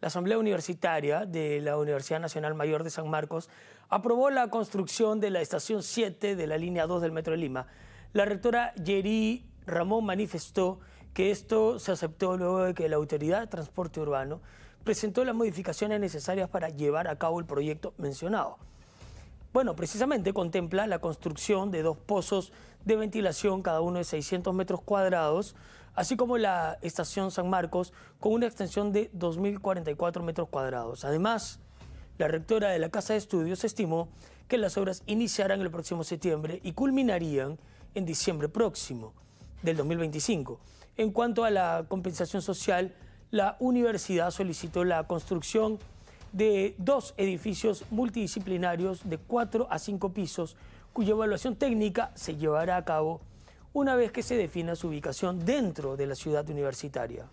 la Asamblea Universitaria de la Universidad Nacional Mayor de San Marcos aprobó la construcción de la estación 7 de la línea 2 del Metro de Lima. La rectora Yeri Ramón manifestó que esto se aceptó luego de que la Autoridad de Transporte Urbano presentó las modificaciones necesarias para llevar a cabo el proyecto mencionado. Bueno, precisamente contempla la construcción de dos pozos de ventilación, cada uno de 600 metros cuadrados, así como la estación San Marcos con una extensión de 2.044 metros cuadrados. Además, la rectora de la Casa de Estudios estimó que las obras iniciarán el próximo septiembre y culminarían en diciembre próximo del 2025. En cuanto a la compensación social, la universidad solicitó la construcción de dos edificios multidisciplinarios de cuatro a cinco pisos, cuya evaluación técnica se llevará a cabo una vez que se defina su ubicación dentro de la ciudad universitaria.